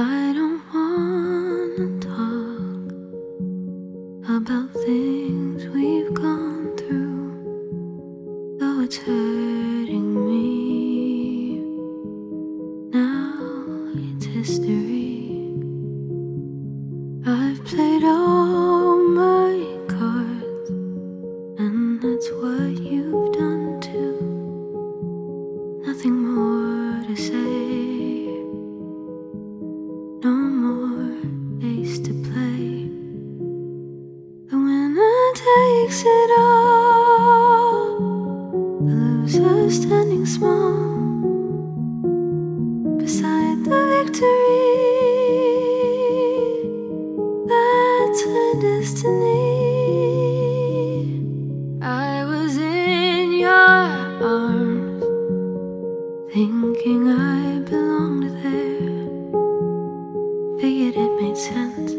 I don't wanna talk about things we've gone through, though it's hurting me. Now it's history. I've played all my cards, and that's what you've takes it all. The loser standing small beside the victory. That's her destiny. I was in your arms, thinking I belonged there. Figured it made sense.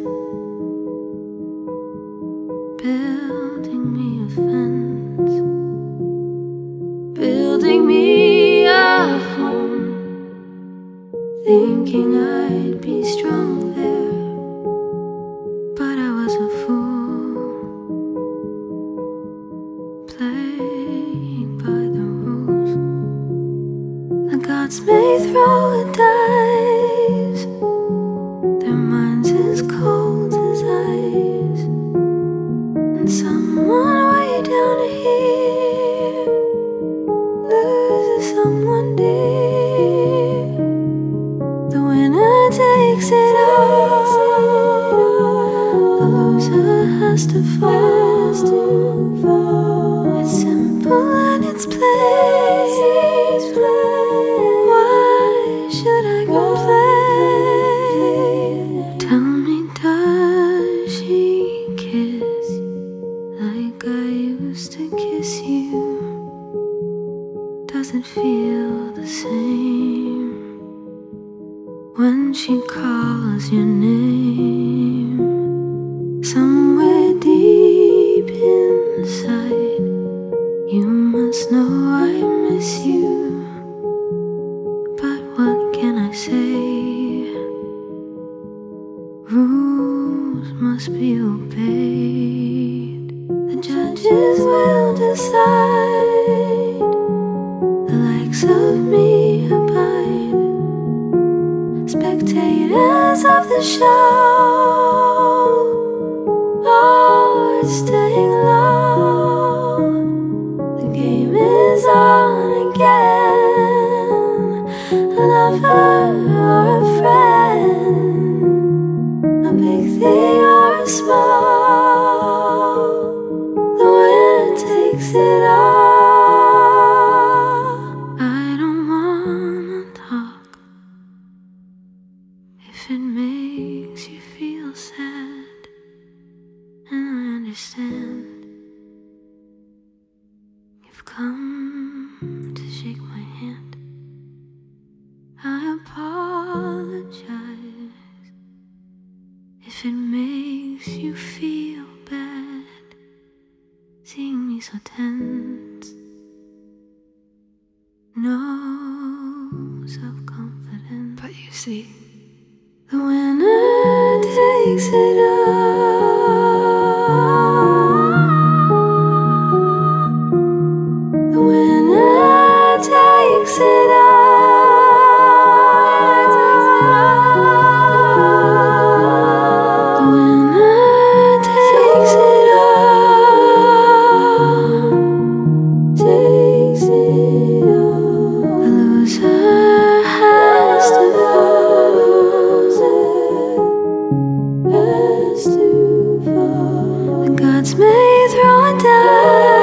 Me a home, thinking I'd be strong there. But I was a fool, playing by the rules. The gods may throw she calls your name? Judges will decide. The likes of me abide. Spectators of the show if it makes you feel sad, and I understand. You've come to shake my hand. I apologize if it makes you feel bad seeing me so tense. No self confidence. But you see, the winner takes it all. with down.